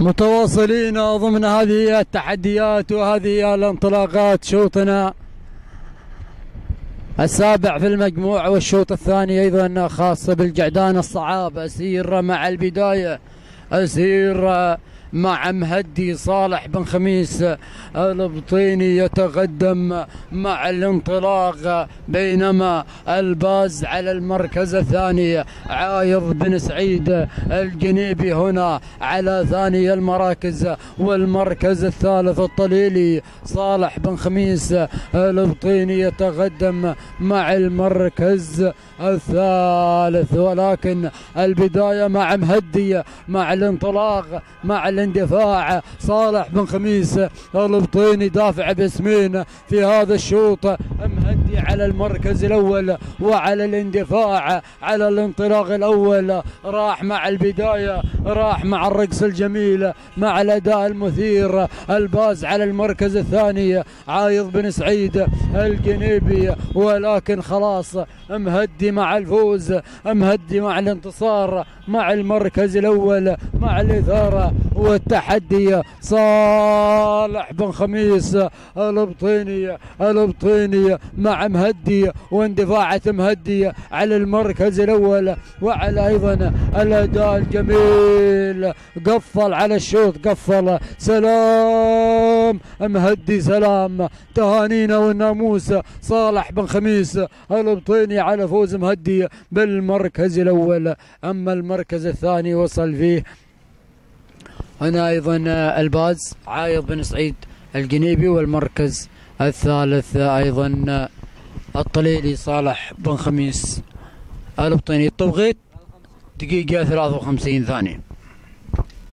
متواصلين ضمن هذه التحديات وهذه الانطلاقات شوطنا السابع في المجموع والشوط الثاني أيضا خاص بالجعدان الصعاب أسير مع البداية أسير مع مهدي صالح بن خميس البطيني يتقدم مع الانطلاق بينما الباز على المركز الثاني عايض بن سعيد الجنيبي هنا على ثاني المراكز والمركز الثالث الطليلي صالح بن خميس البطيني يتقدم مع المركز الثالث. ولكن البداية مع مهدي مع الانطلاق مع الاندفاع. صالح بن خميس البطيني دافع باسمين في هذا الشوط. مهدي على المركز الأول وعلى الاندفاع على الانطلاق الأول. راح مع البداية راح مع الرقص الجميل مع الأداء المثير. الباز على المركز الثاني عايض بن سعيد الجنيبي. ولكن خلاص مهدي مع الفوز مهدي مع الانتصار مع المركز الأول مع الإثارة. والتحدي صالح بن خميس البطيني البطيني مع مهدي واندفاعة مهدي على المركز الأول وعلى أيضا الأداء الجميل. قفل على الشوط قفل. سلام مهدي سلام. تهانينا والناموس صالح بن خميس البطيني على فوز مهدي بالمركز الأول. أما المركز الثاني وصل فيه هنا أيضا الباز عايض بن سعيد الجنيبي والمركز الثالث أيضا الطليلي صالح بن خميس. البطيني الطبغيت دقيقة 53 ثانية.